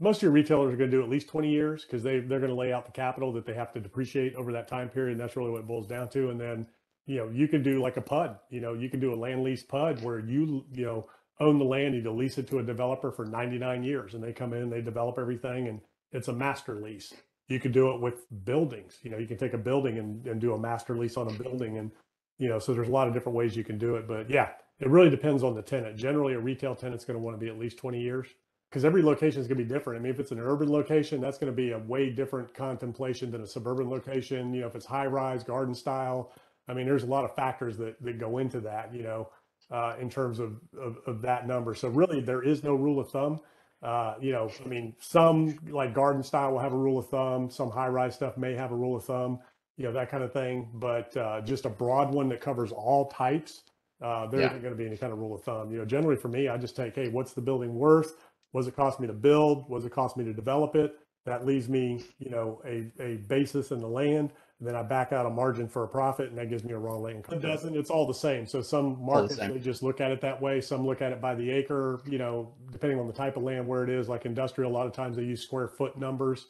most of your retailers are going to do at least 20 years because they they're going to lay out the capital that they have to depreciate over that time period. And that's really what it boils down to. And then, you know, you can do like a PUD. You know, you can do a land lease PUD where you you know own the land, you lease it to a developer for 99 years, and they come in, they develop everything, and it's a master lease. You could do it with buildings. You know, you can take a building and, and do a master lease on a building, and you know, so there's a lot of different ways you can do it. But yeah, it really depends on the tenant. Generally, a retail tenant's going to want to be at least 20 years because every location is going to be different. I mean, if it's an urban location, that's going to be a way different contemplation than a suburban location. You know, if it's high rise, garden style, I mean, there's a lot of factors that, that go into that, you know, uh, in terms of, of, of, that number. So really, there is no rule of thumb. Uh, you know, I mean, some like garden style will have a rule of thumb. Some high rise stuff may have a rule of thumb, you know, that kind of thing. But uh, just a broad one that covers all types, uh, there yeah. isn't going to be any kind of rule of thumb. You know, generally for me, I just take, hey, what's the building worth? What does it cost me to build? What does it cost me to develop it? That leaves me, you know, a, a basis in the land. And then I back out a margin for a profit, and that gives me a raw land. It doesn't. It's all the same. So some markets the they just look at it that way. Some look at it by the acre. You know, depending on the type of land where it is. Like industrial, a lot of times they use square foot numbers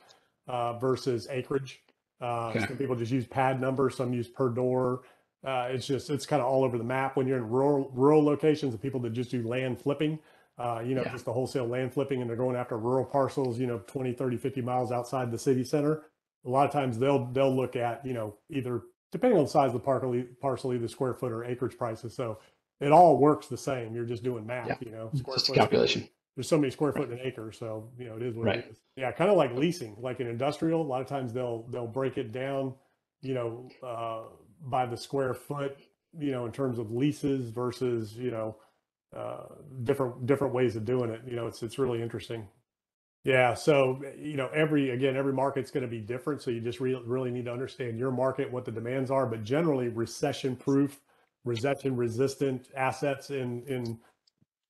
uh, versus acreage. Uh, okay. Some people just use pad numbers. Some use per door. Uh, it's just it's kind of all over the map. When you're in rural rural locations, the people that just do land flipping, uh, you know, yeah. just the wholesale land flipping and they're going after rural parcels, you know, 20, 30, 50 miles outside the city center. A lot of times they'll, they'll look at, you know, either depending on the size of the parcel, parcel either square foot or acreage prices. So it all works the same. You're just doing math, yeah. you know, square just foot, calculation. There's so many square foot in an acre. So, you know, it is what right. it is. Yeah. Kind of like leasing, like in industrial, a lot of times they'll, they'll break it down, you know, uh, by the square foot, you know, in terms of leases versus, you know, uh, different different ways of doing it. You know, it's it's really interesting. Yeah. So you know, every again, every market's going to be different. So you just re- really need to understand your market, what the demands are. But generally, recession proof, recession resistant assets in in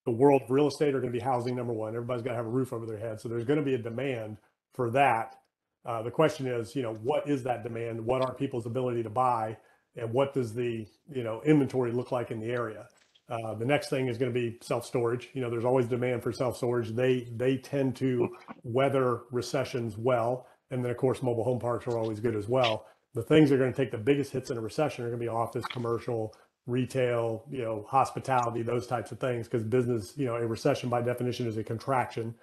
the world of real estate are going to be housing number one. Everybody's got to have a roof over their head. So there's going to be a demand for that. Uh, the question is, you know, what is that demand? What are people's ability to buy? And what does the, you know, inventory look like in the area? Uh, the next thing is going to be self storage. You know, there's always demand for self storage. They they tend to weather recessions well, and then of course mobile home parks are always good as well. The things that are going to take the biggest hits in a recession are going to be office, commercial, retail, you know, hospitality, those types of things. Because business, you know, a recession by definition is a contraction,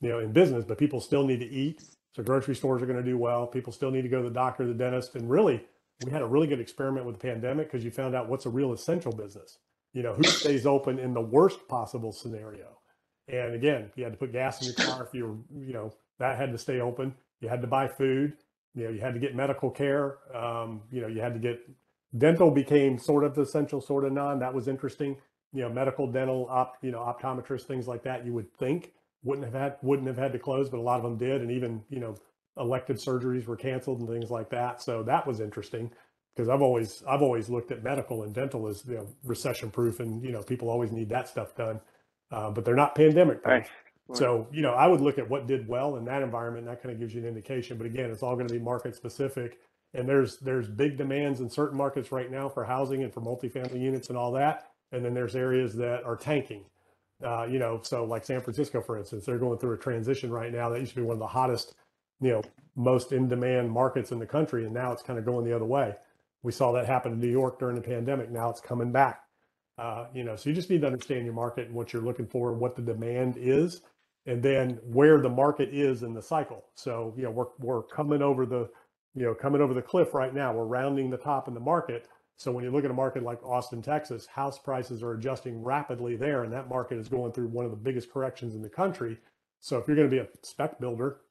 you know, in business. But people still need to eat, so grocery stores are going to do well. People still need to go to the doctor, the dentist, and really, we had a really good experiment with the pandemic because you found out what's a real essential business you know, who stays open in the worst possible scenario. And again, you had to put gas in your car if you were, you know, that had to stay open. You had to buy food. You know, you had to get medical care. Um, you know, you had to get dental became sort of the essential, sort of non. That was interesting. You know, medical, dental, op, you know, optometrists, things like that. You would think wouldn't have had wouldn't have had to close, but a lot of them did, and even you know, elective surgeries were canceled and things like that. So that was interesting because I've always I've always looked at medical and dental as you know recession proof, and you know people always need that stuff done, uh, but they're not pandemic proof. Right. Right. So you know I would look at what did well in that environment. And that kind of gives you an indication. But again, it's all going to be market specific, and there's there's big demands in certain markets right now for housing and for multifamily units and all that, and then there's areas that are tanking. Uh, you know, so like San Francisco, for instance, they're going through a transition right now. That used to be one of the hottest, you know, most in demand markets in the country, and now it's kind of going the other way. We saw that happen in New York during the pandemic. Now it's coming back. Uh, you know, so you just need to understand your market and what you're looking for, what the demand is, and then where the market is in the cycle. So, you know, we're we're coming over the, you know, coming over the cliff right now. We're rounding the top in the market. So when you look at a market like Austin, Texas, house prices are adjusting rapidly there, and that market is going through one of the biggest corrections in the country. So if you're going to be a spec builder,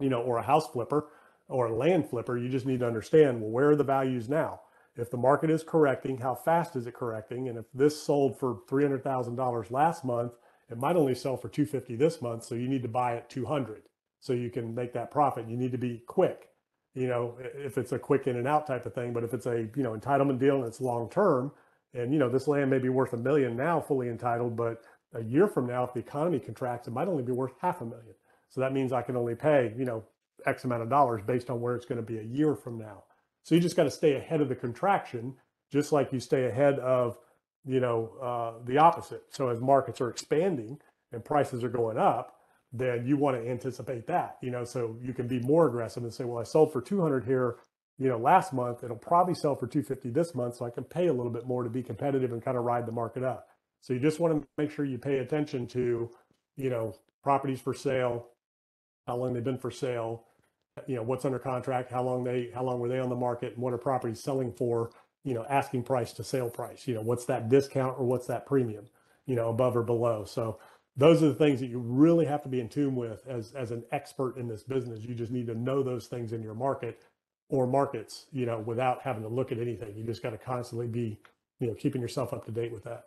you know, or a house flipper, or a land flipper, you just need to understand, well, where are the values now? If the market is correcting, how fast is it correcting? And if this sold for $300,000 last month, it might only sell for 250 this month. So you need to buy at 200 so you can make that profit. You need to be quick, you know, if it's a quick in and out type of thing, but if it's a, you know, entitlement deal and it's long term and, you know, this land may be worth a million now fully entitled, but a year from now, if the economy contracts, it might only be worth half a million. So that means I can only pay, you know, X amount of dollars based on where it's going to be a year from now. So you just got to stay ahead of the contraction, just like you stay ahead of, you know, uh, the opposite. So as markets are expanding and prices are going up, then you want to anticipate that, you know, so you can be more aggressive and say, well, I sold for 200 here, you know, last month, it'll probably sell for 250 this month, so I can pay a little bit more to be competitive and kind of ride the market up. So you just want to make sure you pay attention to, you know, properties for sale, how long they've been for sale, you know, what's under contract, how long they, how long were they on the market, and what are properties selling for, you know, asking price to sale price, you know, what's that discount or what's that premium, you know, above or below. So those are the things that you really have to be in tune with as as an expert in this business. You just need to know those things in your market or markets, you know, without having to look at anything. You just got to constantly be, you know, keeping yourself up to date with that.